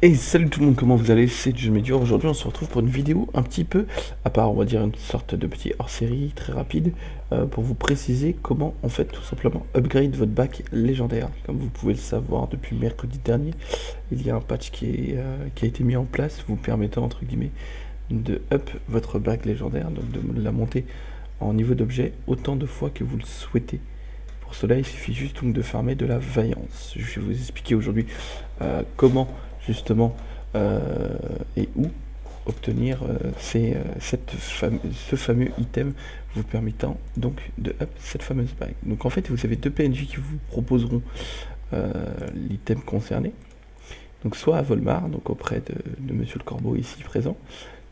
Et salut tout le monde, comment vous allez? C'est Dur. Aujourd'hui, on se retrouve pour une vidéo un petit peu, à part, on va dire, une sorte de petit hors-série très rapide, euh, pour vous préciser comment, en fait, tout simplement, upgrade votre bac légendaire. Comme vous pouvez le savoir, depuis mercredi dernier, il y a un patch euh, qui a été mis en place, vous permettant, entre guillemets, de up votre bac légendaire, donc de la monter en niveau d'objet autant de fois que vous le souhaitez. Pour cela, il suffit juste donc de farmer de la vaillance. Je vais vous expliquer aujourd'hui euh, comment justement euh, et où obtenir euh, ces, cette ce fameux item vous permettant donc de up cette fameuse bague. Donc en fait vous avez deux PNJ qui vous proposeront l'item concerné. Donc soit à Volmar, donc auprès de, Monsieur le Corbeau ici présent,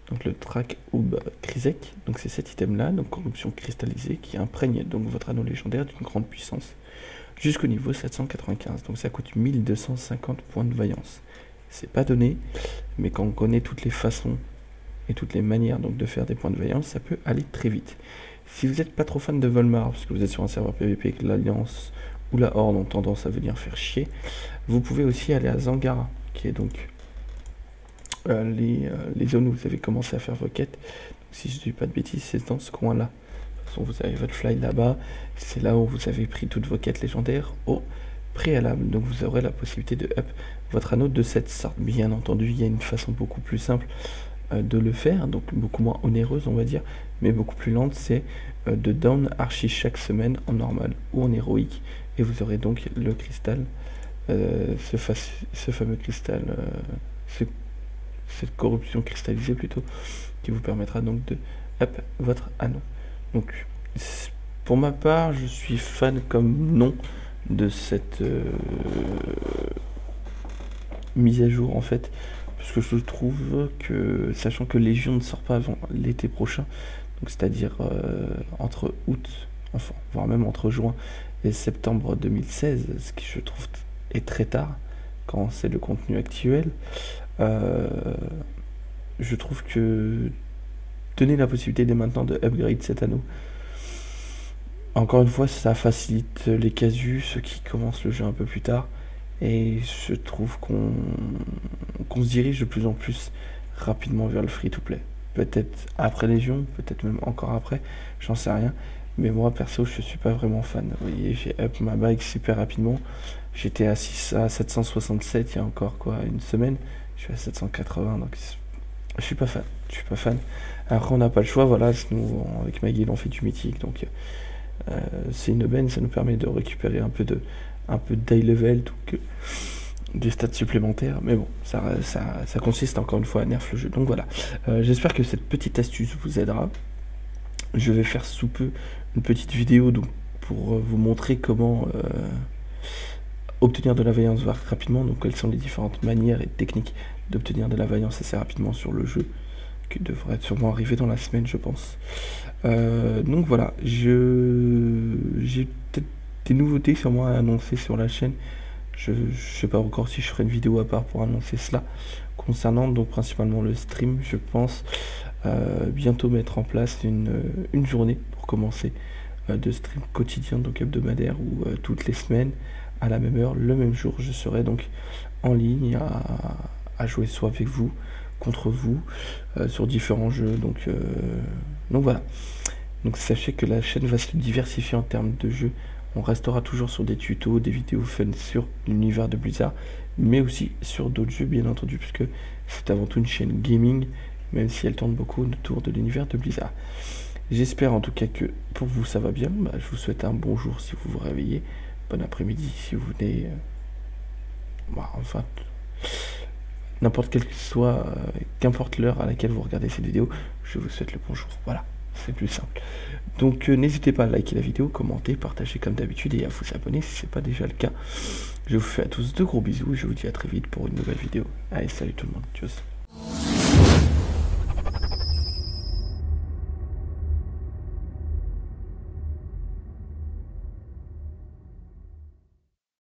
donc le track Oub Krizek, donc c'est cet item là, donc corruption cristallisée qui imprègne donc votre anneau légendaire d'une grande puissance jusqu'au niveau 795. Donc ça coûte 1250 points de vaillance. C'est pas donné, mais quand on connaît toutes les façons et toutes les manières donc de faire des points de vaillance, ça peut aller très vite. Si vous n'êtes pas trop fan de Volmar, parce que vous êtes sur un serveur PvP que l'Alliance ou la Horde ont tendance à venir faire chier, vous pouvez aussi aller à Zangara, qui est donc euh, les, euh, les, zones où vous avez commencé à faire vos quêtes. si je ne dis pas de bêtises, c'est dans ce coin-là. De toute façon, vous avez votre fly là-bas. C'est là où vous avez pris toutes vos quêtes légendaires au préalable. Donc vous aurez la possibilité de up votre anneau de cette sorte. Bien entendu, il y a une façon beaucoup plus simple euh, de le faire, donc beaucoup moins onéreuse on va dire, mais beaucoup plus lente, c'est de down archi chaque semaine en normal ou en héroïque. Et vous aurez donc le cristal, ce, ce, fameux cristal, ce cette corruption cristallisée plutôt, qui vous permettra donc de hop, votre anneau. Donc pour ma part, je suis fan comme non de cette euh, mise à jour en fait, parce que je trouve que, sachant que Légion ne sort pas avant l'été prochain, donc c'est-à-dire euh, entre août, enfin, voire même entre juin et septembre 2016, ce qui je trouve est très tard quand c'est le contenu actuel. Euh, je trouve que donner la possibilité dès maintenant de upgrade cet anneau. Encore une fois, ça facilite les casus, ceux qui commencent le jeu un peu plus tard. Et je trouve qu'on se dirige de plus en plus rapidement vers le free-to-play. Peut-être après Légion, peut-être même encore après, j'en sais rien. Mais moi, perso, je suis pas vraiment fan. Vous voyez, j'ai up ma bike super rapidement. J'étais à, à 767 il y a encore quoi, une semaine. Je suis à 780, donc je suis pas fan. Je suis pas fan. Alors on n'a pas le choix, voilà, nous avec Maggie on fait du mythique, donc euh, c'est une aubaine, ça nous permet de récupérer un peu de un peu de day level, donc euh, des stats supplémentaires, mais bon, ça, ça, consiste encore une fois à nerf le jeu. Donc voilà, euh, j'espère que cette petite astuce vous aidera. Je vais faire sous peu une petite vidéo donc, pour vous montrer comment obtenir de la vaillance rapidement, donc quelles sont les différentes manières et techniques d'obtenir de la vaillance assez rapidement sur le jeu, qui devrait sûrement arriver dans la semaine, je pense. Euh, donc voilà, je j'ai peut-être des nouveautés sûrement à annoncer sur la chaîne. Je ne sais pas encore si je ferai une vidéo à part pour annoncer cela. Concernant donc principalement le stream, je pense euh, bientôt mettre en place une, une journée pour commencer euh, de stream quotidien, donc hebdomadaire ou toutes les semaines à la même heure, le même jour. Je serai donc en ligne à, jouer soit avec vous, contre vous, euh, sur différents jeux. Donc, euh, donc voilà. Donc sachez que la chaîne va se diversifier en termes de jeux. On restera toujours sur des tutos, des vidéos fun sur l'univers de Blizzard, mais aussi sur d'autres jeux bien entendu, puisque c'est avant tout une chaîne gaming, même si elle tourne beaucoup autour de l'univers de Blizzard. J'espère en tout cas que pour vous ça va bien. Bah, je vous souhaite un bon jour si vous vous réveillez bon après-midi si vous venez. Euh, bah, enfin, n'importe quelle soit, euh, qu'importe l'heure à laquelle vous regardez cette vidéo, je vous souhaite le bonjour. Voilà, c'est plus simple. Donc euh, n'hésitez pas à liker la vidéo, commenter, partager comme d'habitude et à vous abonner si ce n'est pas déjà le cas. Je vous fais à tous de gros bisous et je vous dis à très vite pour une nouvelle vidéo. Allez, salut tout le monde. Tchuss.